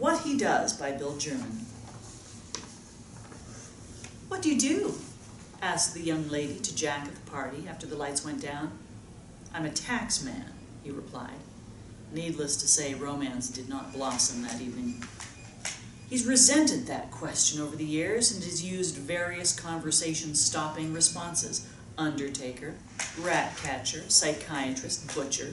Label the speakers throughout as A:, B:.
A: What He Does by Bill Jermyn. What do you do? asked the young lady to Jack at the party after the lights went down. I'm a tax man, he replied. Needless to say, romance did not blossom that evening. He's resented that question over the years and has used various conversation stopping responses undertaker, rat catcher, psychiatrist, butcher.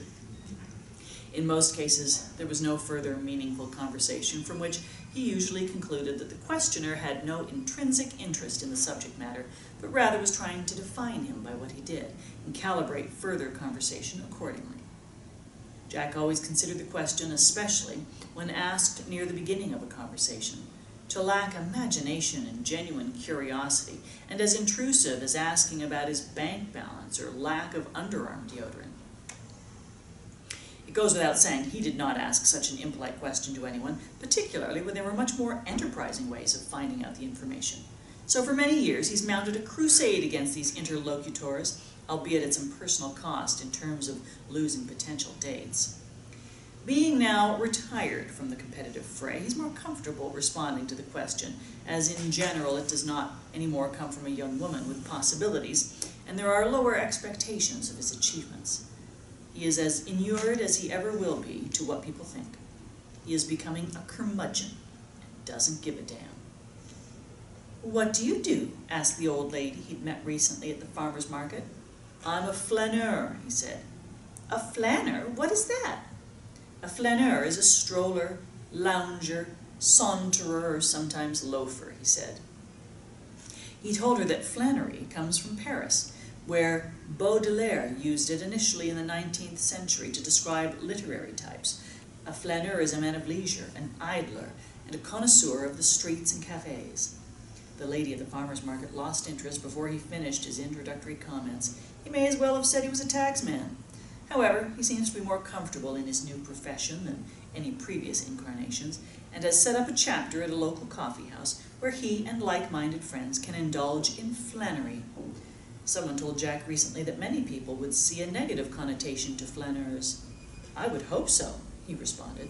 A: In most cases, there was no further meaningful conversation from which he usually concluded that the questioner had no intrinsic interest in the subject matter, but rather was trying to define him by what he did and calibrate further conversation accordingly. Jack always considered the question, especially when asked near the beginning of a conversation, to lack imagination and genuine curiosity, and as intrusive as asking about his bank balance or lack of underarm deodorant. It goes without saying he did not ask such an impolite question to anyone, particularly when there were much more enterprising ways of finding out the information. So for many years he's mounted a crusade against these interlocutors, albeit at some personal cost in terms of losing potential dates. Being now retired from the competitive fray, he's more comfortable responding to the question, as in general it does not anymore come from a young woman with possibilities, and there are lower expectations of his achievements. He is as inured as he ever will be to what people think. He is becoming a curmudgeon and doesn't give a damn. What do you do? asked the old lady he'd met recently at the farmer's market. I'm a flaneur, he said. A flaneur? What is that? A flaneur is a stroller, lounger, saunterer, or sometimes loafer, he said. He told her that flânerie comes from Paris, where Baudelaire used it initially in the 19th century to describe literary types. A flaneur is a man of leisure, an idler, and a connoisseur of the streets and cafes. The lady at the farmer's market lost interest before he finished his introductory comments. He may as well have said he was a taxman. However, he seems to be more comfortable in his new profession than any previous incarnations, and has set up a chapter at a local coffee house where he and like-minded friends can indulge in flânerie. Someone told Jack recently that many people would see a negative connotation to flaneurs. I would hope so, he responded.